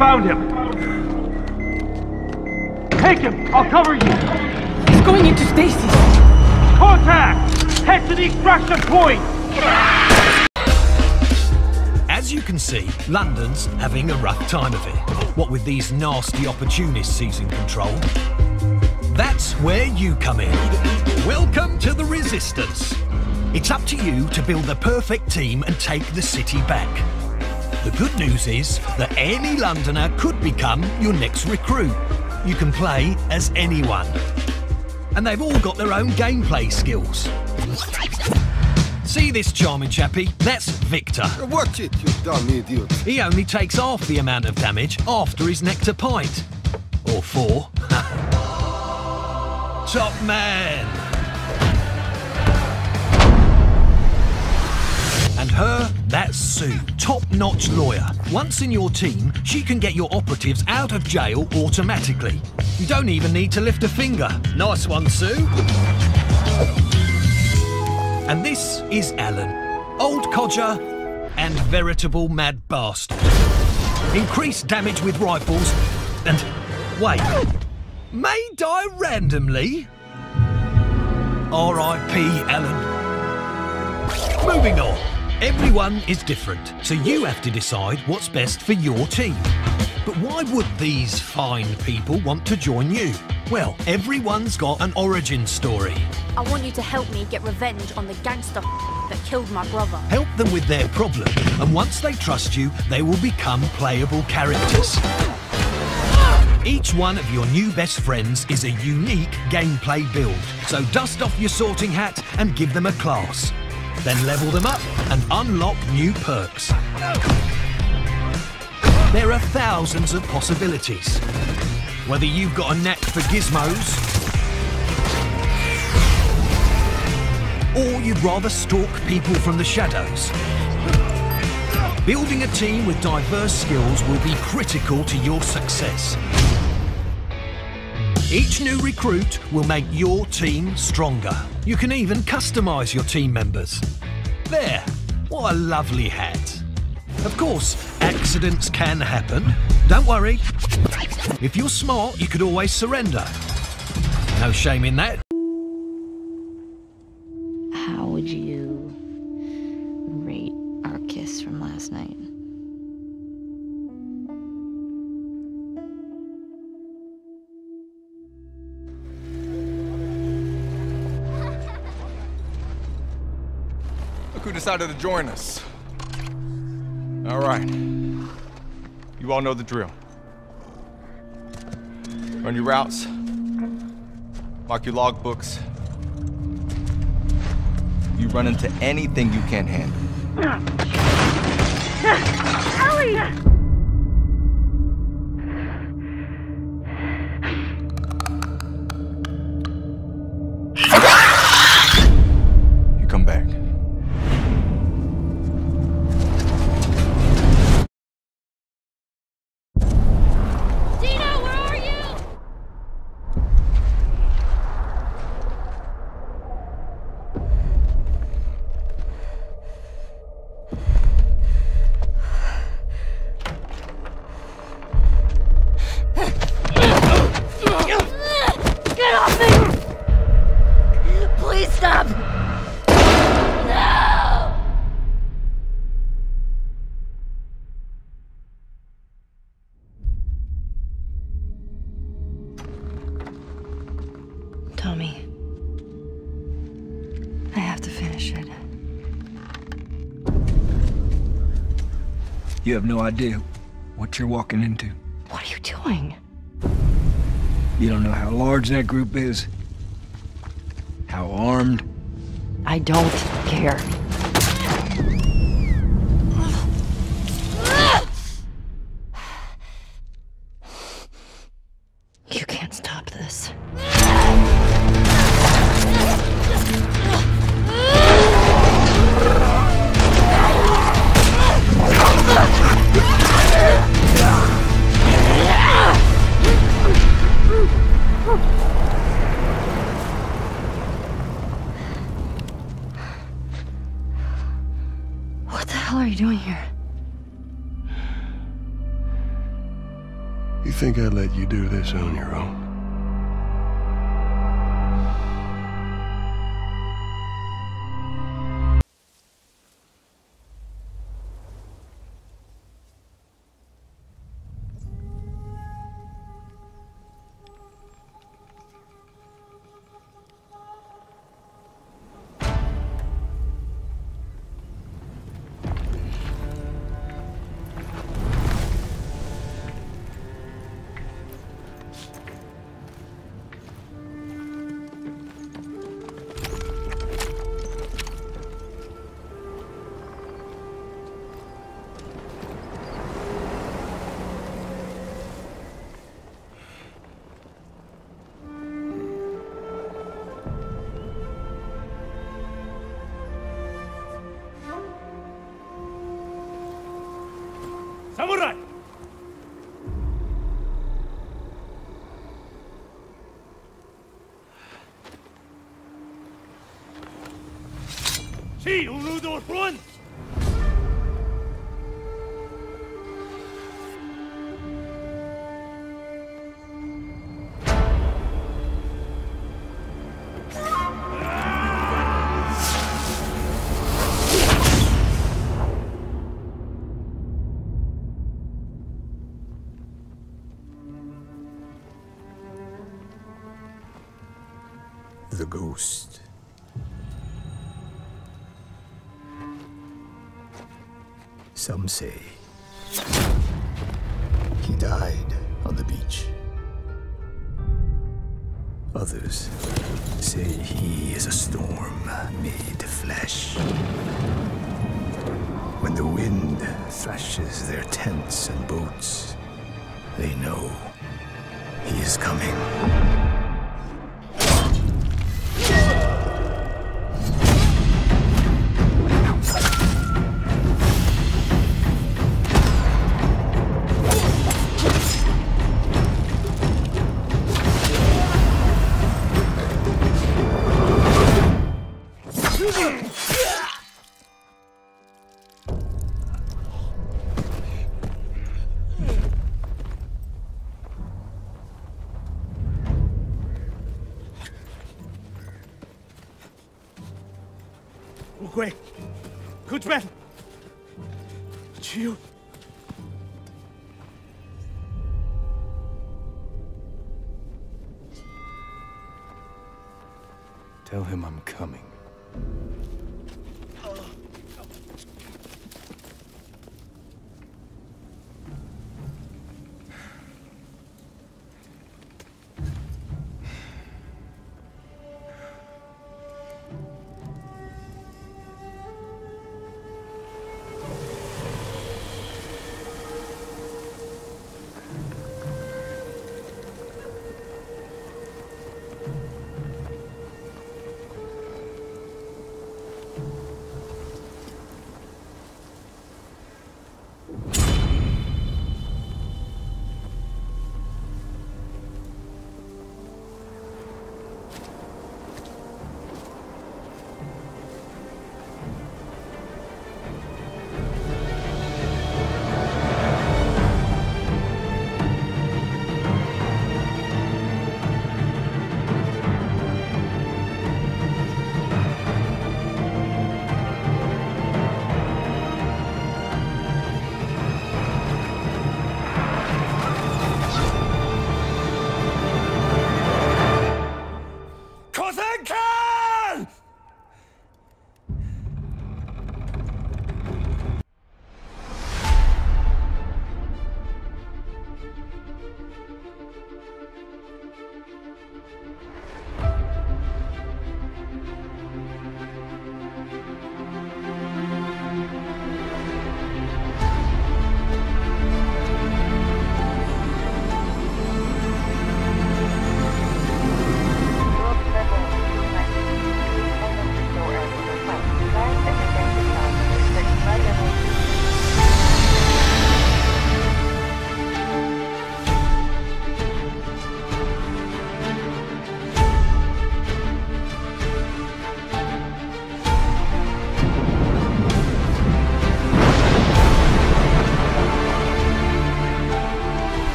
Found him! Take him! I'll cover you! He's going into stasis! Contact! Head to the extraction point! As you can see, London's having a rough time of it. What with these nasty opportunists seizing control. That's where you come in. Welcome to the Resistance. It's up to you to build the perfect team and take the city back. The good news is that any Londoner could become your next recruit. You can play as anyone. And they've all got their own gameplay skills. See this charming chappie? That's Victor. Watch it, you dumb idiot. He only takes half the amount of damage after his nectar pint. Or four. Top man! And her, that's Sue, top-notch lawyer. Once in your team, she can get your operatives out of jail automatically. You don't even need to lift a finger. Nice one, Sue. And this is Alan, old codger and veritable mad bastard. Increased damage with rifles and... wait, may die randomly? R.I.P. Alan. Moving on. Everyone is different, so you have to decide what's best for your team. But why would these fine people want to join you? Well, everyone's got an origin story. I want you to help me get revenge on the gangster that killed my brother. Help them with their problem, and once they trust you, they will become playable characters. Each one of your new best friends is a unique gameplay build, so dust off your sorting hat and give them a class. Then level them up and unlock new perks. There are thousands of possibilities. Whether you've got a knack for gizmos, or you'd rather stalk people from the shadows. Building a team with diverse skills will be critical to your success. Each new recruit will make your team stronger. You can even customise your team members. There, what a lovely hat. Of course, accidents can happen. Don't worry. If you're smart, you could always surrender. No shame in that. Decided to join us. All right. You all know the drill. Run your routes. Mark your logbooks. You run into anything you can't handle. Ellie! You have no idea what you're walking into. What are you doing? You don't know how large that group is, how armed. I don't care. What the hell are you doing here? You think I'd let you do this on your own? Samurai! See, Uludo run! The ghost. Some say he died on the beach. Others say he is a storm made flesh. When the wind thrashes their tents and boats, they know he is coming. Tell him I'm coming.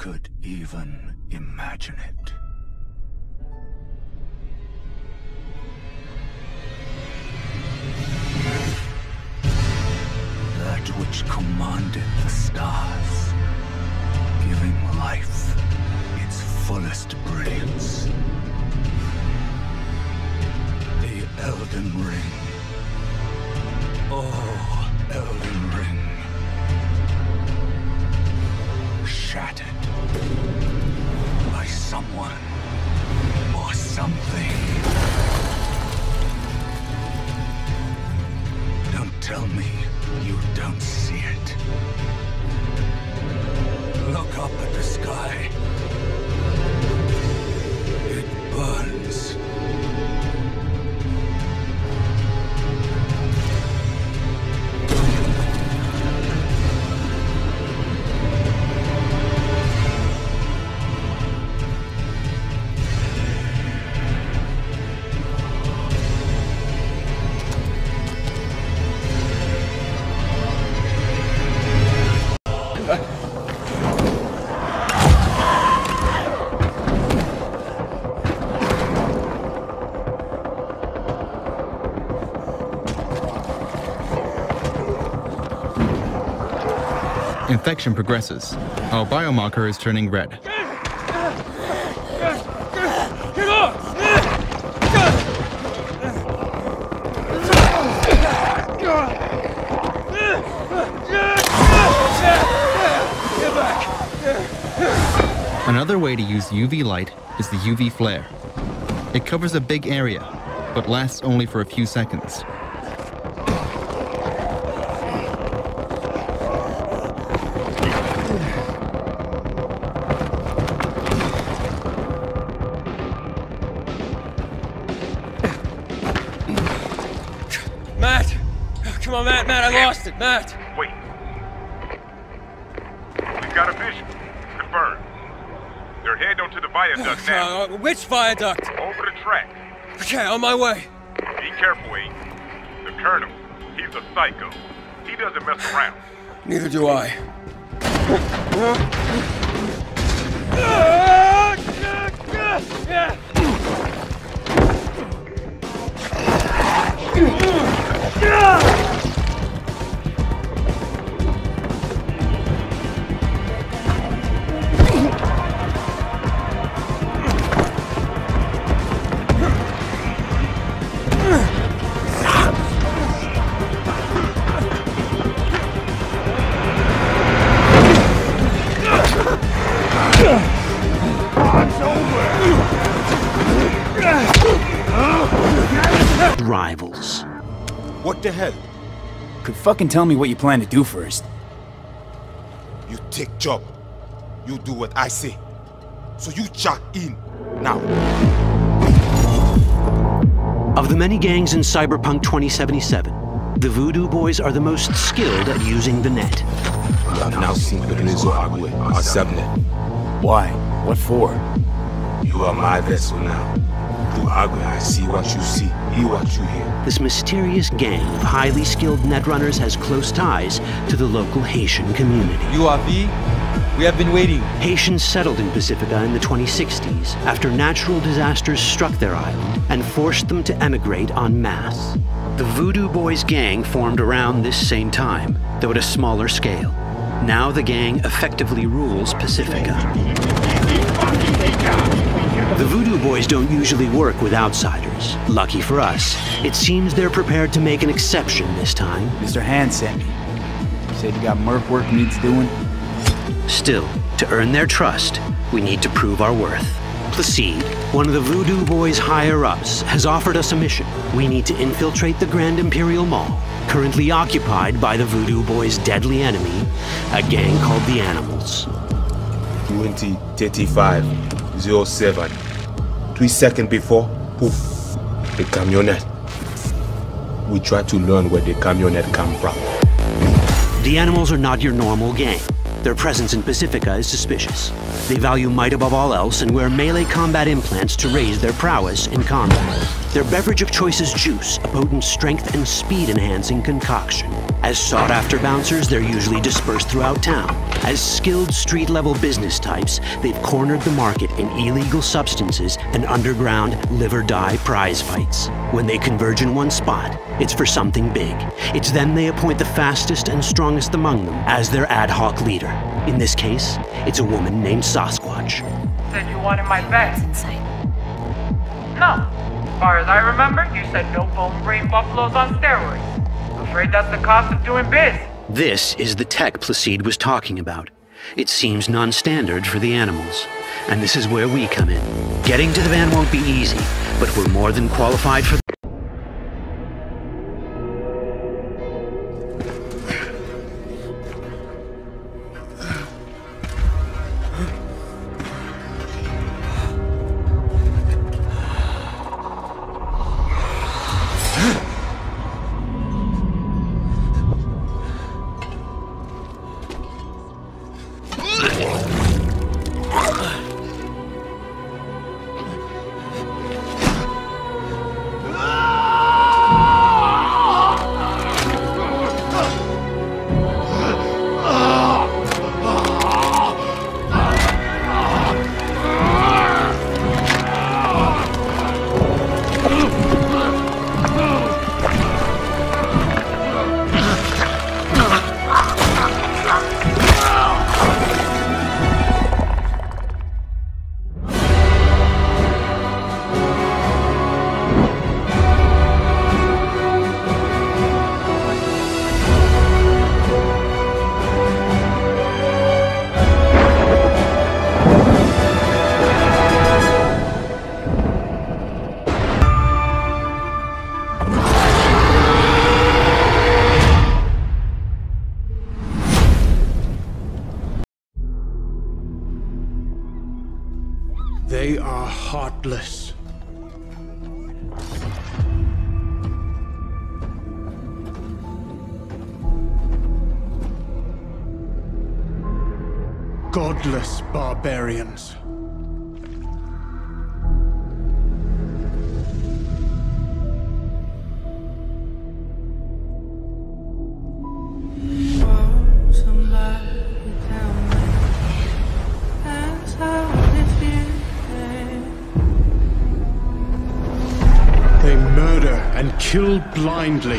Could even imagine it. That which commanded the stars, giving life its fullest brilliance. The Elden Ring. Oh, Elden Ring. Shattered someone Infection progresses. Our biomarker is turning red. Another way to use UV light is the UV flare. It covers a big area, but lasts only for a few seconds. Now. Uh, viaduct? Over the track. Okay, on my way. Be careful, Aiden. The Colonel, he's a psycho. He doesn't mess around. Neither do I. Rivals. What the hell? Could fucking tell me what you plan to do first. You take job. You do what I say. So you jack in now. Of the many gangs in Cyberpunk 2077, the Voodoo Boys are the most skilled at using the net. I've now seen Iglezo Agwe, our subnet. Why? What for? You are my vessel now. Through Agwe, I see what you see, hear what you hear. This mysterious gang of highly skilled netrunners has close ties to the local Haitian community. URV, we have been waiting. Haitians settled in Pacifica in the 2060s after natural disasters struck their island and forced them to emigrate en masse. The Voodoo Boys gang formed around this same time, though at a smaller scale. Now the gang effectively rules Pacifica. The Voodoo Boys don't usually work with outsiders. Lucky for us, it seems they're prepared to make an exception this time. Mr. Hand sent me. Said you got merc work needs doing. Still, to earn their trust, we need to prove our worth. Placide, one of the Voodoo Boys' higher ups, has offered us a mission. We need to infiltrate the Grand Imperial Mall, currently occupied by the Voodoo Boys' deadly enemy, a gang called the Animals. 2035 07. Three seconds before, poof, the camionette. We try to learn where the camionette come from. The Animals are not your normal gang. Their presence in Pacifica is suspicious. They value might above all else and wear melee combat implants to raise their prowess in combat. Their beverage of choice is juice, a potent strength and speed enhancing concoction. As sought after bouncers, they're usually dispersed throughout town. As skilled street level business types, they've cornered the market in illegal substances and underground live or die prize fights. When they converge in one spot, it's for something big. It's then they appoint the fastest and strongest among them as their ad hoc leader. In this case, it's a woman named Sasquatch. Said you wanted my bed. No. As far as I remember, you said no bone brain buffaloes on steroids. Afraid that's the cost of doing biz. This is the tech Placide was talking about. It seems non standard for the animals. And this is where we come in. Getting to the van won't be easy, but we're more than qualified for. And kill blindly.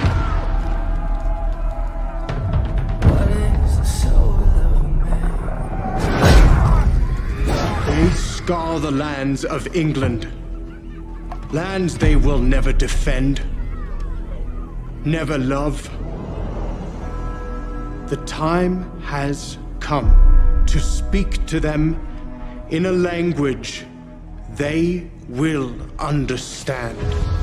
They scar the lands of England. Lands they will never defend, never love. The time has come to speak to them in a language they will understand.